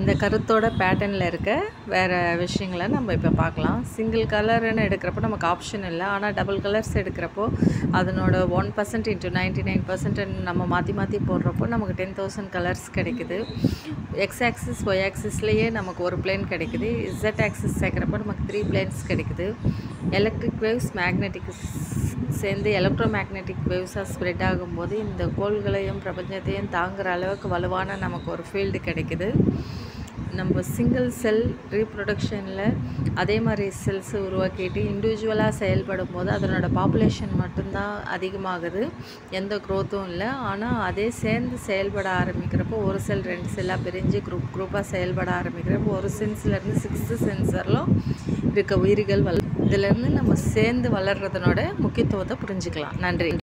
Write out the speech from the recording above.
இந்த கருத்தோட பேட்டர்னில் இருக்க வேறு விஷயங்களை நம்ம இப்போ பார்க்கலாம். சிங்கிள் கலர்னு எடுக்கிறப்போ நமக்கு ஆப்ஷன் இல்லை. ஆனால் டபுள் கலர்ஸ் எடுக்கிறப்போ அதனோட one percent into ninety nine percent நம்ம மாற்றி மாற்றி போடுறப்போ நமக்கு டென் தௌசண்ட் கலர்ஸ் கிடைக்குது. எக்ஸ் ஆக்சிஸ் ஒய் ஆக்சிஸ்லேயே நமக்கு ஒரு பிளேன் கிடைக்குது. இசட் ஆக்சிஸ் சேர்க்குறப்போ நமக்கு த்ரீ பிளேன்ஸ் கிடைக்குது. எலக்ட்ரிக் வேவ்ஸ் மேக்னெட்டிக்ஸ் சேர்ந்து எலக்ட்ரோ மேக்னெட்டிக் வேவ்ஸாக ஸ்ப்ரெட் ஆகும்போது இந்த கோள்களையும் பிரபஞ்சத்தையும் தாங்குகிற அளவுக்கு வலுவான நமக்கு ஒரு ஃபீல்டு கிடைக்குது. நம்ம சிங்கிள் செல் ரீப்ரொடக்ஷனில் அதே மாதிரி செல்ஸ் உருவாக்கிட்டு இண்டிவிஜுவலாக செயல்படும் போது அதனோட பாப்புலேஷன் மட்டும்தான் அதிகமாகுது. எந்த க்ரோத்தும் இல்லை. ஆனால் அதே சேர்ந்து செயல்பட ஆரம்பிக்கிறப்போ ஒரு செல் ரெண்டு செல்லாக பிரிஞ்சு குரூப் குரூப்பாக செயல்பட ஆரம்பிக்கிறப்போ ஒரு சென்ஸ்லேருந்து சிக்ஸ்த்து சென்சரிலும் இருக்க உயிர்கள் வள இதிலேருந்து நம்ம சேர்ந்து வளர்கிறதுனோட முக்கியத்துவத்தை புரிஞ்சுக்கலாம். நன்றி.